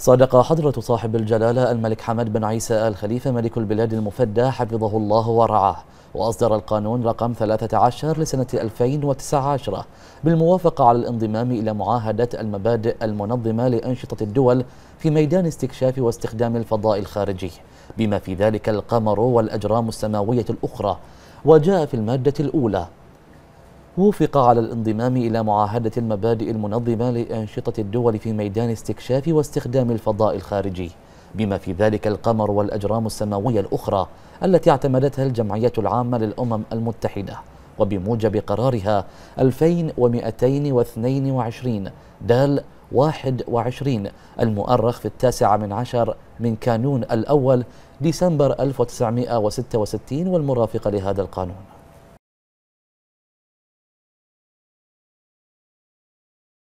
صادق حضرة صاحب الجلالة الملك حمد بن عيسى آل خليفة ملك البلاد المفدى حفظه الله ورعاه وأصدر القانون رقم 13 لسنة 2019 بالموافقة على الانضمام إلى معاهدة المبادئ المنظمة لأنشطة الدول في ميدان استكشاف واستخدام الفضاء الخارجي. بما في ذلك القمر والأجرام السماوية الأخرى وجاء في المادة الأولى وفق على الانضمام إلى معاهدة المبادئ المنظمة لأنشطة الدول في ميدان استكشاف واستخدام الفضاء الخارجي. بما في ذلك القمر والأجرام السماوية الأخرى التي اعتمدتها الجمعية العامة للأمم المتحدة. وبموجب قرارها 2222 دال 21 المؤرخ في التاسع من عشر من كانون الأول ديسمبر 1966 والمرافق لهذا القانون.